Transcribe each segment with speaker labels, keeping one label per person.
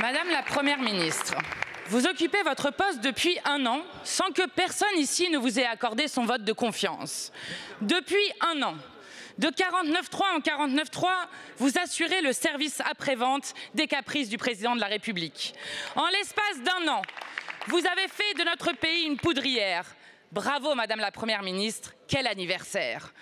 Speaker 1: Madame la Première ministre, vous occupez votre poste depuis un an sans que personne ici ne vous ait accordé son vote de confiance. Depuis un an, de 49.3 en 49.3, vous assurez le service après-vente des caprices du président de la République. En l'espace d'un an, vous avez fait de notre pays une poudrière. Bravo, Madame la Première ministre, quel anniversaire.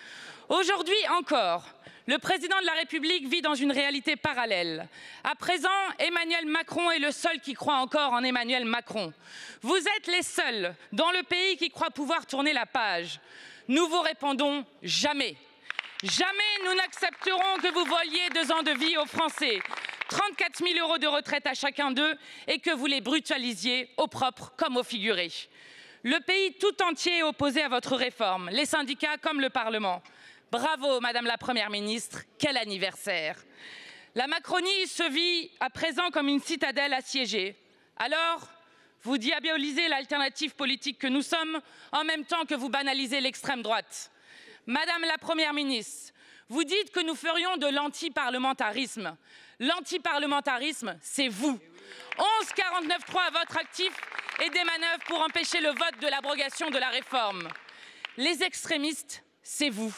Speaker 1: Aujourd'hui encore, le président de la République vit dans une réalité parallèle. À présent, Emmanuel Macron est le seul qui croit encore en Emmanuel Macron. Vous êtes les seuls dans le pays qui croient pouvoir tourner la page. Nous vous répondons jamais. Jamais nous n'accepterons que vous voliez deux ans de vie aux Français, 34 000 euros de retraite à chacun d'eux et que vous les brutalisiez au propre comme au figuré. Le pays tout entier est opposé à votre réforme, les syndicats comme le Parlement. Bravo, Madame la Première ministre, quel anniversaire La Macronie se vit à présent comme une citadelle assiégée. Alors, vous diabolisez l'alternative politique que nous sommes en même temps que vous banalisez l'extrême droite. Madame la Première ministre, vous dites que nous ferions de l'antiparlementarisme. L'antiparlementarisme, c'est vous. 11 49 3 à votre actif et des manœuvres pour empêcher le vote de l'abrogation de la réforme. Les extrémistes, c'est vous.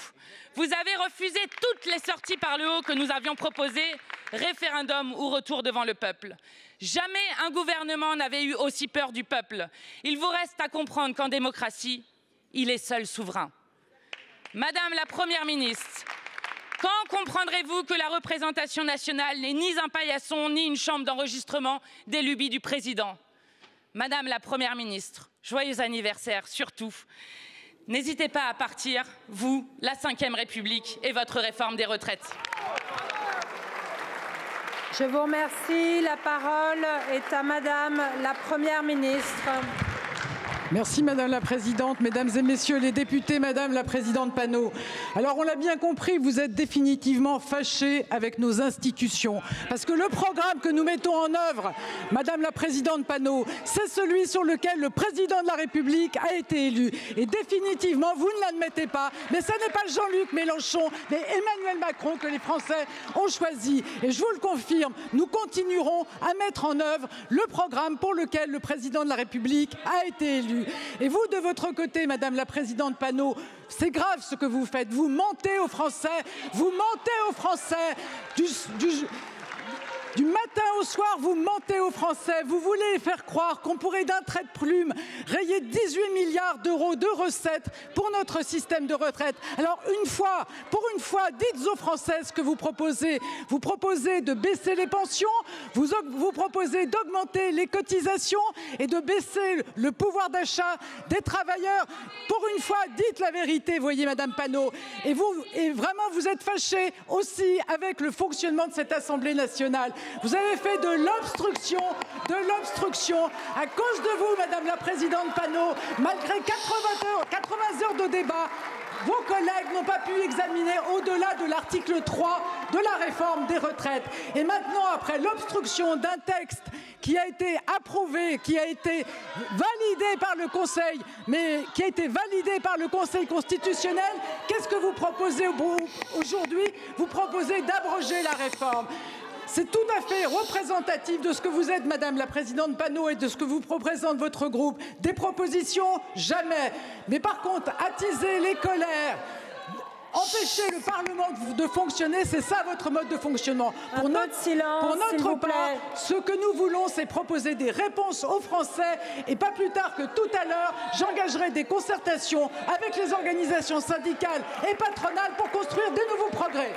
Speaker 1: Vous avez refusé toutes les sorties par le haut que nous avions proposées, référendum ou retour devant le peuple. Jamais un gouvernement n'avait eu aussi peur du peuple. Il vous reste à comprendre qu'en démocratie, il est seul souverain. Madame la Première ministre, quand comprendrez-vous que la représentation nationale n'est ni un paillasson ni une chambre d'enregistrement des lubies du président? Madame la Première ministre, joyeux anniversaire surtout. N'hésitez pas à partir, vous, la Ve République et votre réforme des retraites.
Speaker 2: Je vous remercie. La parole est à Madame la Première ministre.
Speaker 3: Merci Madame la Présidente, Mesdames et Messieurs les députés, Madame la Présidente Panot. Alors on l'a bien compris, vous êtes définitivement fâchés avec nos institutions. Parce que le programme que nous mettons en œuvre, Madame la Présidente Panot, c'est celui sur lequel le Président de la République a été élu. Et définitivement, vous ne l'admettez pas, mais ce n'est pas Jean-Luc Mélenchon, mais Emmanuel Macron que les Français ont choisi. Et je vous le confirme, nous continuerons à mettre en œuvre le programme pour lequel le Président de la République a été élu. Et vous, de votre côté, Madame la Présidente Panot, c'est grave ce que vous faites. Vous mentez aux Français, vous mentez aux Français du matin au soir, vous mentez aux Français. Vous voulez faire croire qu'on pourrait d'un trait de plume rayer 18 milliards d'euros de recettes pour notre système de retraite. Alors une fois, pour une fois, dites aux Français ce que vous proposez. Vous proposez de baisser les pensions, vous, proposez d'augmenter les cotisations et de baisser le pouvoir d'achat des travailleurs. Pour une fois, dites la vérité, voyez Madame Panot. Et vous, vraiment, vous êtes fâchés aussi avec le fonctionnement de cette Assemblée nationale. Vous avez fait de l'obstruction, de l'obstruction. À cause de vous, Madame la Présidente Panot, malgré 80 heures, 80 heures de débat, vos collègues n'ont pas pu examiner au-delà de l'article 3 de la réforme des retraites. Et maintenant, après l'obstruction d'un texte qui a été approuvé, qui a été validé par le Conseil, mais qui a été validé par le Conseil constitutionnel, qu'est-ce que vous proposez aujourd'hui? Vous proposez d'abroger la réforme. C'est tout à fait représentatif de ce que vous êtes, Madame la Présidente Panot, et de ce que vous représente votre groupe. Des propositions Jamais. Mais par contre, attiser les colères, empêcher le Parlement de fonctionner, c'est ça votre mode de fonctionnement.
Speaker 2: Pour notre, silence,
Speaker 3: pour notre part, ce que nous voulons, c'est proposer des réponses aux Français et pas plus tard que tout à l'heure, j'engagerai des concertations avec les organisations syndicales et patronales pour construire des nouveaux progrès.